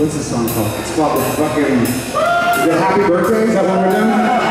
What's this song called? It's called the fucking. Is it Happy Birthday? Is that what we're doing?